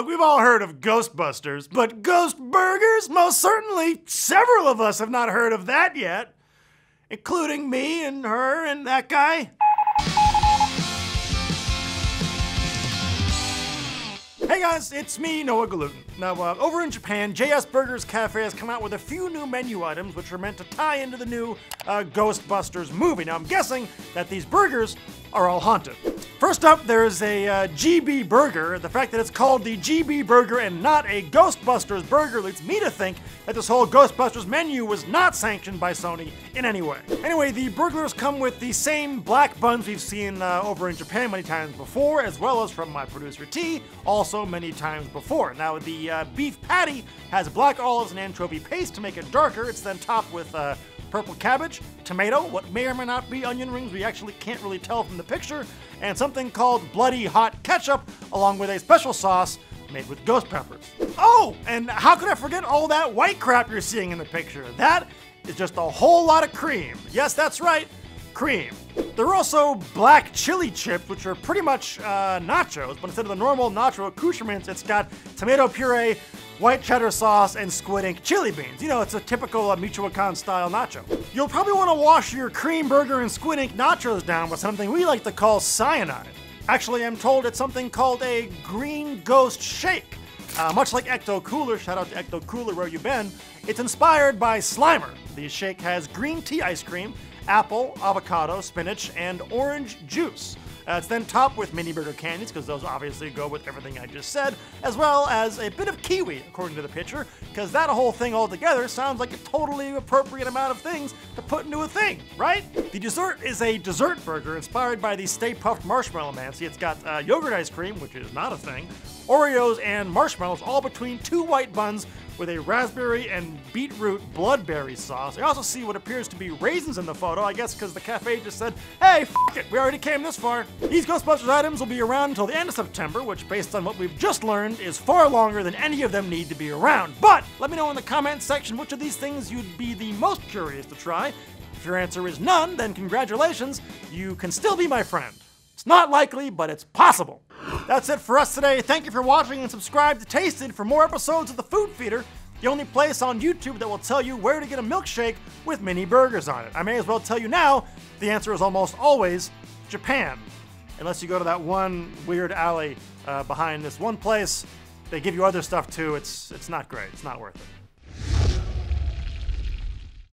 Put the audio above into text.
Look, we've all heard of Ghostbusters, but Ghost Burgers? Most certainly, several of us have not heard of that yet, including me and her and that guy. Hey guys, it's me, Noah Galuten. Now, uh, over in Japan, JS Burgers Cafe has come out with a few new menu items which are meant to tie into the new uh, Ghostbusters movie. Now, I'm guessing that these burgers are all haunted. First up, there's a uh, GB burger. The fact that it's called the GB burger and not a Ghostbusters burger leads me to think that this whole Ghostbusters menu was not sanctioned by Sony in any way. Anyway, the burgers come with the same black buns we've seen uh, over in Japan many times before, as well as from my producer T, also many times before. Now, the uh, beef patty has black olives and anchovy paste to make it darker. It's then topped with uh, purple cabbage, tomato, what may or may not be onion rings, we actually can't really tell from the picture, and something called bloody hot ketchup, along with a special sauce made with ghost peppers. Oh, and how could I forget all that white crap you're seeing in the picture? That is just a whole lot of cream. Yes, that's right, cream. There are also black chili chips, which are pretty much uh, nachos, but instead of the normal nacho accoutrements, it's got tomato puree, white cheddar sauce, and squid ink chili beans. You know, it's a typical uh, Michoacan style nacho. You'll probably want to wash your cream burger and squid ink nachos down with something we like to call cyanide. Actually, I'm told it's something called a green ghost shake. Uh, much like Ecto Cooler, shout out to Ecto Cooler where you been, it's inspired by Slimer. The shake has green tea ice cream, apple, avocado, spinach, and orange juice. Uh, it's then topped with mini burger candies, because those obviously go with everything I just said, as well as a bit of kiwi, according to the picture, because that whole thing altogether sounds like a totally appropriate amount of things to put into a thing, right? The dessert is a dessert burger inspired by the Stay Puft Marshmallow Man. See, it's got uh, yogurt ice cream, which is not a thing, Oreos, and marshmallows all between two white buns with a raspberry and beetroot bloodberry sauce. I also see what appears to be raisins in the photo, I guess because the cafe just said, hey, it, we already came this far. These Ghostbusters items will be around until the end of September, which based on what we've just learned is far longer than any of them need to be around. But let me know in the comments section which of these things you'd be the most curious to try. If your answer is none, then congratulations, you can still be my friend. It's not likely, but it's possible. That's it for us today. Thank you for watching and subscribe to Tasted for more episodes of The Food Feeder, the only place on YouTube that will tell you where to get a milkshake with mini burgers on it. I may as well tell you now, the answer is almost always Japan. Unless you go to that one weird alley uh, behind this one place, they give you other stuff too. It's, it's not great. It's not worth it.